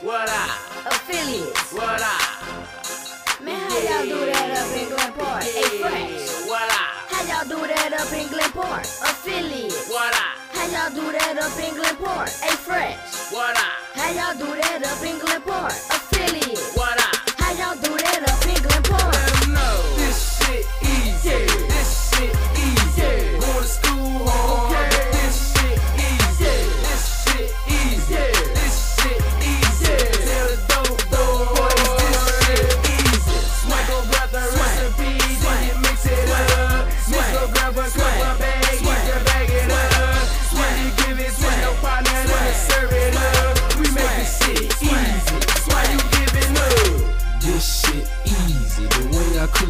What up? Affiliates. What up? Man, how y'all do that up in Glen Park? Hey, Fresh. What up? How y'all do that up in Glen Park? Affiliates. What up? How y'all do that up in Glen Park? Hey, Fresh. What up? How y'all do that up in Glen Park?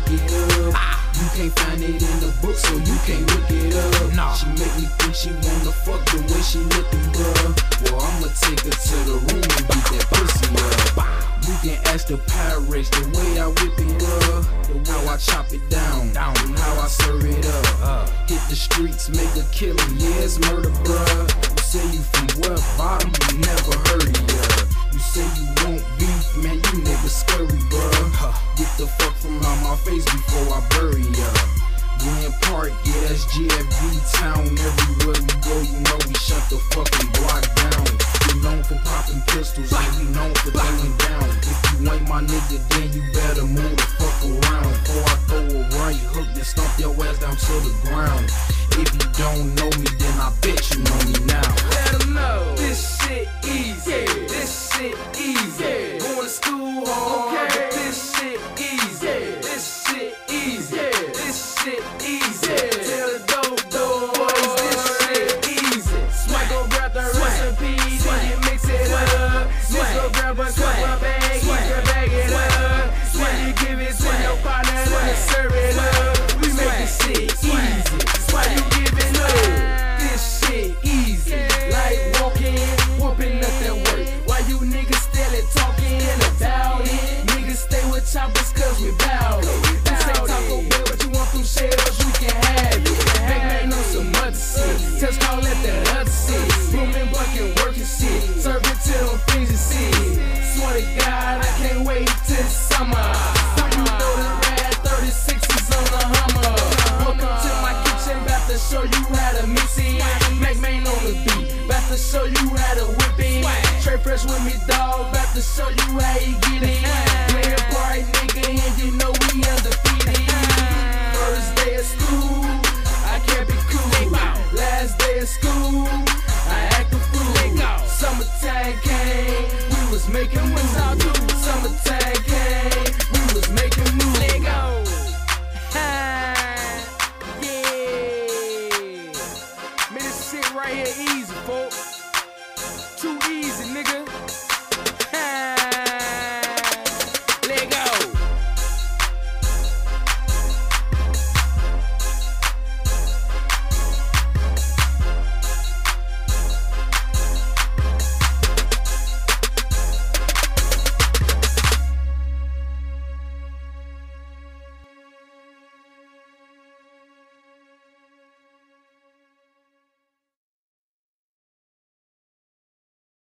Cook it up. Ah. You can't find it in the book, so you can't look it up. She make me think she wanna fuck the way she looking, bruh. Well, I'ma take her to the room and beat that pussy up. You can ask the pirates the way I whip it up, the how I chop it down, and how I serve it up. Uh. Hit the streets, make a killing, yeah, it's murder, bruh. Face before I bury ya. Grand Park, yeah, that's GFB town. Everywhere we go, you know we shut the fucking block down. We known for popping pistols, and we known for throwing down. If you ain't my nigga, then you better move the fuck around. Before I throw a right hook, then stomp your ass down to the ground. If you don't know me, then I bet ride, I can't wait till summer. So you know the red 36 is on the Hummer. Welcome to my kitchen, about to show you how to mix it. Mac main on the beat, about to show you how to whip it. Tre Fresh with me, dog, about to show you how you get it. Play a party, nigga, and you know we undefeated. First day of school, I can't be cool. Last day of school, I act a fool. Summertime came, we was making moves take it.